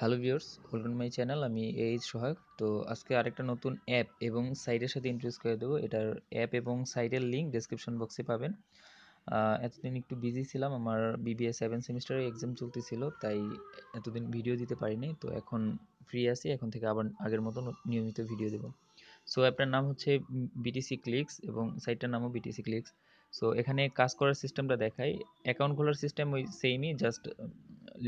Hello viewers welcome my channel, আমি H সহায়ক তো আজকে আরেকটা নতুন অ্যাপ এবং সাইটের সাথে ইন্ট্রোডিউস করে দেবো। এটার অ্যাপ এবং সাইটের লিঙ্ক ডেসক্রিপশন বক্সে পাবেন। এতদিন একটু বিজি ছিলাম, আমার বিবিএ সেভেন সেমিস্টারে এক্সাম চলতেছিল, তাই এতদিন ভিডিও দিতে পারিনি। তো এখন ফ্রি আছি, এখন থেকে আবার আগের মতো নিয়মিত ভিডিও দেবো। সো অ্যাপটার নাম হচ্ছে বিটিসি ক্লিক্স এবং সাইটটার নামও বিটিসি ক্লিক্স সো এখানে কাজ করার সিস্টেমটা দেখাই। অ্যাকাউন্ট খোলার সিস্টেম ওই সেমই জাস্ট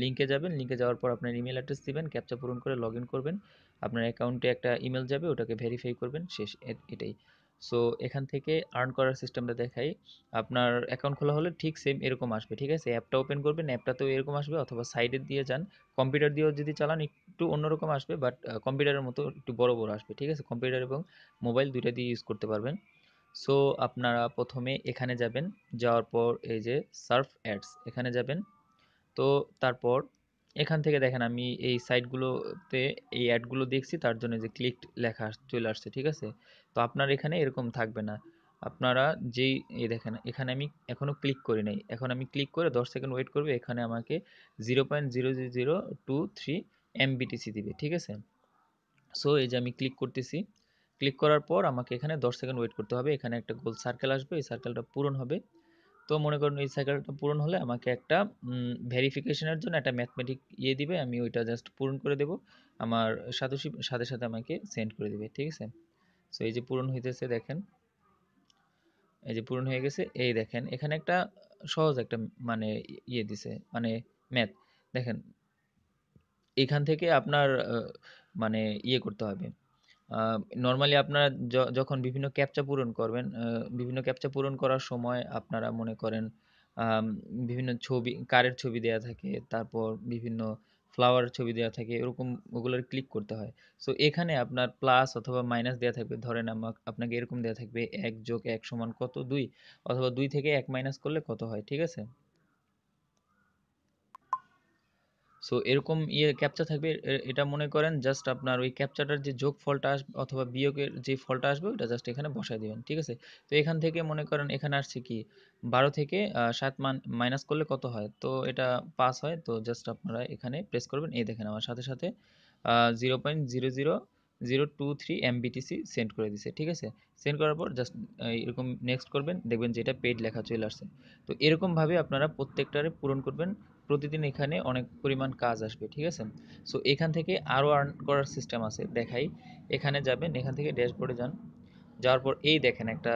লিঙ্কে যাবেন লিঙ্কে যাওয়ার পর আপনার ইমেল অ্যাড্রেস দিবেন ক্যাপচা পূরণ করে লগ করবেন। আপনার অ্যাকাউন্টে একটা ইমেল যাবে, ওটাকে ভেরিফাই করবেন, শেষ এটাই। সো এখান থেকে আর্ন করার সিস্টেমটা দেখাই। আপনার অ্যাকাউন্ট খোলা হলে ঠিক সেম এরকম আসবে, ঠিক আছে? অ্যাপটা ওপেন করবেন অ্যাপটাতেও এরকম আসবে, অথবা সাইডে দিয়ে যান। কম্পিউটার দিয়েও যদি চালান, একটু অন্যরকম আসবে বাট কম্পিউটারের মতো একটু বড় বড় আসবে, ঠিক আছে? কম্পিউটার এবং মোবাইল দুইটা দিয়ে ইউজ করতে পারবেন। সো আপনারা প্রথমে এখানে যাবেন, যাওয়ার পর এই যে সার্ফ অ্যাডস এখানে যাবেন। তো তারপর এখান থেকে দেখেন আমি এই সাইটগুলোতে এই অ্যাডগুলো দেখছি, তার জন্য যে ক্লিক লেখা চলে আসছে, ঠিক আছে? তো আপনার এখানে এরকম থাকবে না। আপনারা যেই, এই দেখেন, এখানে আমি এখনও ক্লিক করি নাই। এখন আমি ক্লিক করে দশ সেকেন্ড ওয়েট করবে, এখানে আমাকে zero point zero zero two three দিবে, ঠিক আছে? সো এই যে আমি ক্লিক করতেছি। ক্লিক করার পর আমাকে এখানে দশ সেকেন্ড ওয়েট করতে হবে। এখানে একটা গোল সার্কেল আসবে, এই সার্কেলটা পূরণ হবে। তো মনে করুন এই সাইকেলটা পূরণ হলে আমাকে একটা ভেরিফিকেশনের জন্য একটা ম্যাথমেটিক ইয়ে দিবে, আমি ওইটা জাস্ট পূরণ করে দেব। আমার সাথে সাথে সাথে আমাকে সেন্ড করে দেবে, ঠিক আছে? সো এই যে পূরণ হইতেছে দেখেন। এই যে পূরণ হয়ে গেছে, এই দেখেন, এখানে একটা সহজ একটা মানে ইয়ে দিছে মানে ম্যাথ দেখেন, এখান থেকে আপনার মানে ইয়ে করতে হবে। নর্মালি আপনারা যখন বিভিন্ন ক্যাপচা পূরণ করবেন বিভিন্ন ক্যাপচা পূরণ করার সময় আপনারা মনে করেন বিভিন্ন ছবি, কারের ছবি দেওয়া থাকে, তারপর বিভিন্ন ফ্লাওয়ার ছবি দেওয়া থাকে, এরকম ওগুলোর ক্লিক করতে হয়। সো এখানে আপনার প্লাস অথবা মাইনাস দেওয়া থাকবে। ধরেন আমাকে আপনাকে এরকম দেওয়া থাকবে, এক যোগ এক সমান কত? দুই। অথবা দুই থেকে এক মাইনাস করলে কত হয়? ঠিক আছে? সো এরকম ইয়ে ক্যাপচা থাকবে এটা মনে করেন জাস্ট আপনার ওই ক্যাপচাটার যে যোগ ফলটা আসবে অথবা বিয়োগের যে ফলটা আসবে ওটা জাস্ট এখানে বসাই দিবেন, ঠিক আছে? তো এখান থেকে মনে করেন এখানে আসছে কি? বারো থেকে সাত মান মাইনাস করলে কত হয়? তো এটা পাস হয়, তো জাস্ট আপনারা এখানে প্রেস করবেন, এই দেখেন আমার সাথে সাথে zero point zero zero zero two three MBTC send করে দিছে, ঠিক আছে? সেন্ড করার পর জাস্ট এরকম নেক্সট করবেন, দেখবেন যে এটা পেড লেখা চলে আসছে। তো এরকমভাবে আপনারা প্রত্যেকটারে পূরণ করবেন প্রতিদিন এখানে অনেক পরিমাণ কাজ আসবে, ঠিক আছে? সো এখান থেকে আরও আর্ন করার সিস্টেম আছে, দেখাই। এখানে যাবেন, এখান থেকে ড্যাশবোর্ডে যান। যাওয়ার পর এই দেখেন একটা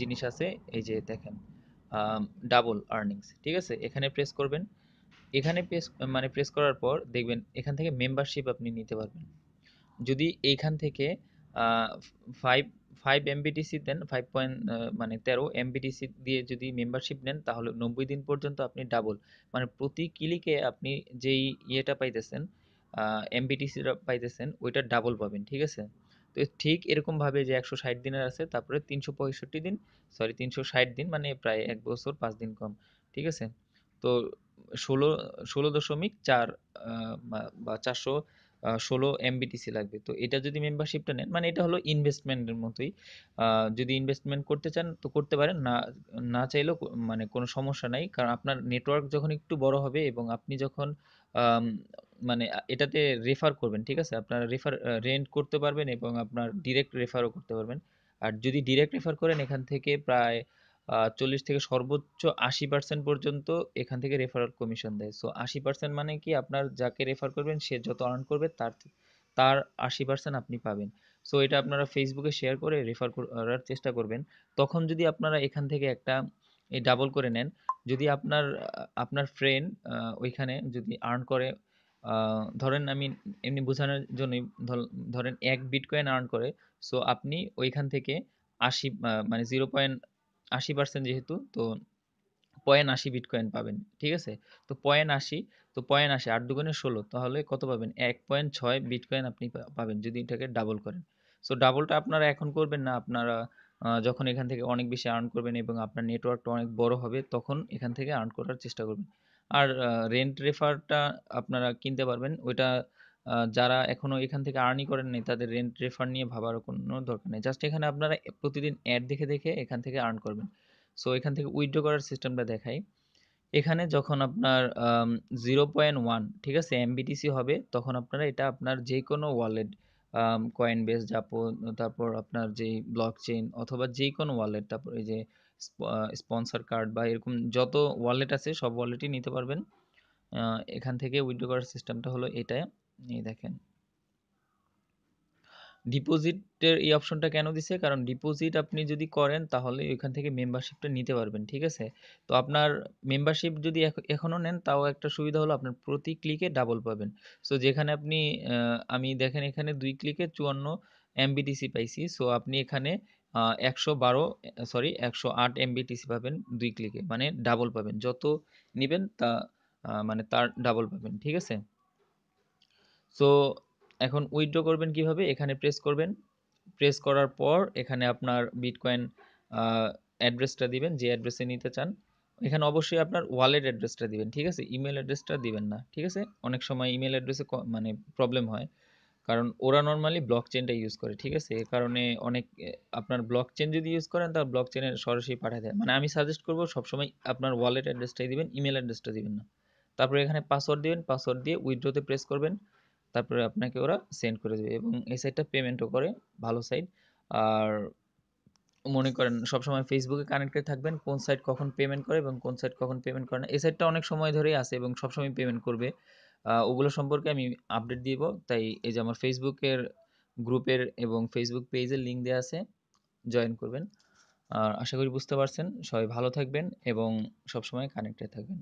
জিনিস আছে, এই যে দেখেন ডাবল আর্নিংস ঠিক আছে? এখানে প্রেস করবেন। এখানে প্রেস মানে প্রেস করার পর দেখবেন এখান থেকে মেম্বারশিপ আপনি নিতে পারবেন। যদি এইখান থেকে five five MBTC then five point মানে তেরো এমবিটিসি দিয়ে যদি মেম্বারশিপ নেন, তাহলে নব্বই দিন পর্যন্ত আপনি ডাবল মানে প্রতি ক্লিকে আপনি যেই ইয়েটা পাইতেছেন এমবিটিসিটা পাইতেছেন, ওইটা ডাবল পাবেন, ঠিক আছে? তো ঠিক এরকমভাবে যে একশো ষাট দিনের আছে, তারপরে তিনশো পঁয়ষট্টি দিন সরি তিনশো ষাট দিন মানে প্রায় এক বছর পাঁচ দিন কম, ঠিক আছে? তো ষোলো ষোলো দশমিক চার বা চারশো ষোলো এমবিটিসি লাগবে। তো এটা যদি মেম্বারশিপটা নেন মানে এটা হলো ইনভেস্টমেন্টের মতোই। যদি ইনভেস্টমেন্ট করতে চান তো করতে পারেন। না না চাইলেও মানে কোনো সমস্যা নাই। কারণ আপনার নেটওয়ার্ক যখন একটু বড় হবে এবং আপনি যখন মানে এটাতে রেফার করবেন, ঠিক আছে? আপনার রেফার রেন্ট করতে পারবেন এবং আপনার ডিরেক্ট রেফারও করতে পারবেন। আর যদি ডিরেক্ট রেফার করেন, এখান থেকে প্রায় চল্লিশ থেকে সর্বোচ্চ আশি পার্সেন্ট পর্যন্ত এখান থেকে রেফারাল কমিশন দেয়। সো আশি পার্সেন্ট মানে কি? আপনার যাকে রেফার করবেন, সে যত আর্ন করবে, তার তার আশি পার্সেন্ট আপনি পাবেন। সো এটা আপনারা ফেসবুকে শেয়ার করে রেফার করার চেষ্টা করবেন। তখন যদি আপনারা এখান থেকে একটা এই ডাবল করে নেন, যদি আপনার আপনার ফ্রেন্ড ওইখানে যদি আর্ন করে ধরেন আমি এমনি বোঝানোর জন্যই ধরেন এক বিটকয়েন আর্ন করে সো আপনি ওইখান থেকে আশি মানে জিরো পয়েন্ট আশি পার্সেন্ট যেহেতু, তো পয়েন্ট আশি বিটকয়েন পাবেন, ঠিক আছে? তো পয়েন্ট আশি তো পয়েন্ট আশি আট দুগুণে ষোলো, তাহলে কত পাবেন? এক পয়েন্ট ছয় বিটকয়েন আপনি পাবেন, যদি এটাকে ডাবল করেন। সো ডাবলটা আপনারা এখন করবেন না, আপনারা যখন এখান থেকে অনেক বেশি আর্ন করবেন এবং আপনার নেটওয়ার্কটা অনেক বড় হবে, তখন এখান থেকে আর্ন করার চেষ্টা করবেন। আর রেন্ট রেফারটা আপনারা কিনতে পারবেন, ওইটা যারা এখনও এখান থেকে আর্নি করেন নাই, তাদের রেন্ট রেফার নিয়ে ভাবার কোনো দরকার নেই। জাস্ট এখানে আপনারা প্রতিদিন অ্যাড দেখে দেখে এখান থেকে আর্ন করবেন। সো এখান থেকে উইথড্র করার সিস্টেমটা দেখাই। এখানে যখন আপনার জিরো পয়েন্ট ওয়ান ঠিক আছে? এমবিটিসি হবে, তখন আপনারা এটা আপনার যে কোনো ওয়ালেট কয়েন বেস জাপো তারপর আপনার যেই ব্লক চেইন অথবা যে কোনো ওয়ালেট তারপর এই যে স্পন্সর কার্ড বা এরকম যত ওয়ালেট আছে, সব ওয়ালেটই নিতে পারবেন। এখান থেকে উইথড্র করার সিস্টেমটা হলো এটা এই দেখেন। ডিপোজিটের এই অপশনটা কেন দিছে? কারণ ডিপোজিট আপনি যদি করেন, তাহলে ওইখান থেকে মেম্বারশিপটা নিতে পারবেন, ঠিক আছে? তো আপনার মেম্বারশিপ যদি এখনও নেন, তাও একটা সুবিধা হলো আপনার প্রতি ক্লিকে ডাবল পাবেন। সো যেখানে আপনি আমি দেখেন এখানে দুই ক্লিকে চুয়ান্ন এমবিটিসি পাইছি। সো আপনি এখানে একশো বারো সরি একশো আট এমবিটিসি পাবেন দুই ক্লিকে মানে ডাবল পাবেন। যত নেবেন তা মানে তার ডাবল পাবেন, ঠিক আছে? সো এখন উইথড্র করবেন কীভাবে? এখানে প্রেস করবেন। প্রেস করার পর এখানে আপনার বিটকয়েন অ্যাড্রেসটা দিবেন, যে অ্যাড্রেসে নিতে চান। এখানে অবশ্যই আপনার ওয়ালেট অ্যাড্রেসটা দিবেন, ঠিক আছে? ইমেল অ্যাড্রেসটা দিবেন না, ঠিক আছে? অনেক সময় ইমেল অ্যাড্রেসে মানে প্রবলেম হয়। কারণ ওরা নর্মালি ব্লক চেনটা ইউজ করে, ঠিক আছে? এর কারণে অনেক আপনার ব্লক চেন যদি ইউজ করেন তার ব্লক চেনে সরাসরি পাঠিয়ে দেয় মানে আমি সাজেস্ট করব, সবসময় আপনার ওয়ালেট অ্যাড্রেসটাই দিবেন ইমেল অ্যাড্রেসটা দিবেন না। তারপরে এখানে পাসওয়ার্ড দিবেন পাসওয়ার্ড দিয়ে উইথড্রোতে প্রেস করবেন। তারপরে আপনাকে ওরা সেন্ড করে দেবে এবং এই সাইটটা পেমেন্টও করে, ভালো সাইট আর মনে করেন সবসময় ফেসবুকে কানেক্টেড থাকবেন, কোন সাইট কখন পেমেন্ট করে এবং কোন সাইট কখন পেমেন্ট করে না। এই সাইটটা অনেক সময় ধরেই আছে এবং সবসময় পেমেন্ট করবে। ওগুলো সম্পর্কে আমি আপডেট দিব। তাই এই যে আমার ফেসবুকের গ্রুপের এবং ফেসবুক পেজের লিঙ্ক দেওয়া আছে জয়েন করবেন। আর আশা করি বুঝতে পারছেন। সবাই ভালো থাকবেন এবং সবসময় কানেক্টেড থাকবেন।